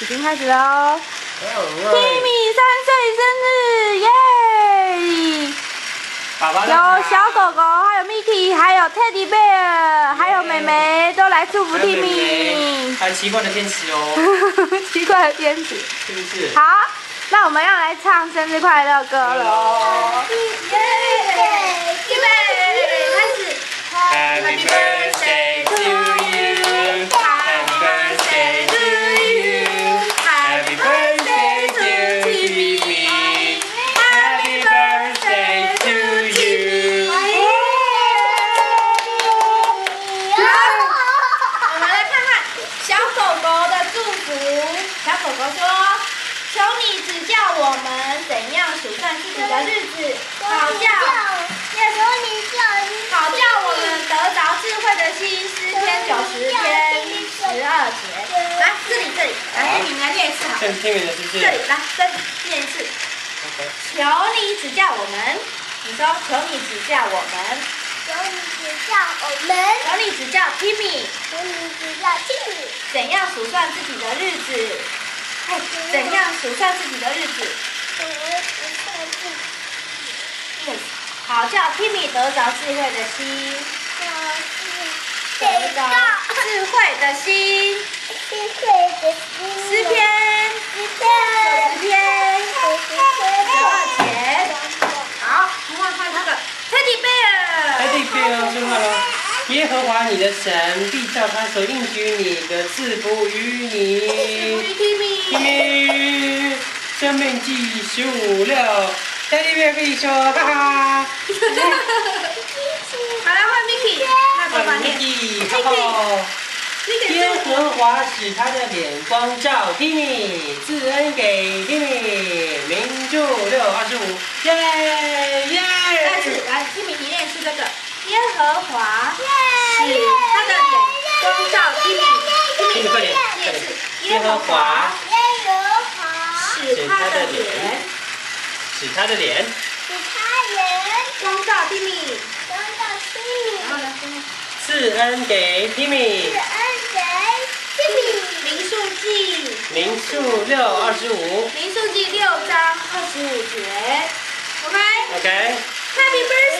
已经开始喽！Timmy 三岁生日，耶！有小狗狗，还有 Mickey，还有 Teddy Bear，还有妹妹都来祝福 Timmy。还有奇怪的天使哦。奇怪的天使。是不是？好，那我们要来唱生日快乐歌喽！耶！预备，开始。Happy birthday 求你指教我们怎样数算自己的日子，好叫好叫我们得着智慧的心。”诗篇九十。篇十二节。来，这里这里，来，你来念一次。好。像天元的是不是？这里来，再念一次。求你指教我们。你说，求你指教我们。求你指教 Timmy。怎样数算自己的日子？怎样数算自己的日子？好叫 Timmy 得着智慧的心，得着智慧的心。诗篇九十篇十二节。好，我们看这个 Teddy Bear。Teddy Bear 了。耶和华你的神必照他所应许你的赐福于你。Timmy，生命记十五六，Teddy Bear 可以说哈哈。好来换 Mickey，那爸爸念。Mickey，哈哈。耶和华使他的脸光照 Timmy，赐恩给 Timmy，名著六二十五，耶耶。来，Timmy 你念是这个，耶和华使他的脸光照 Timmy。Timmy 快点，快点念是耶和华使他的脸使他的脸光照 Timmy。然后呢？赐恩给 Timmy，民数记，民数六二十五民数记六章二十五节，OK。，OK。Happy birthday！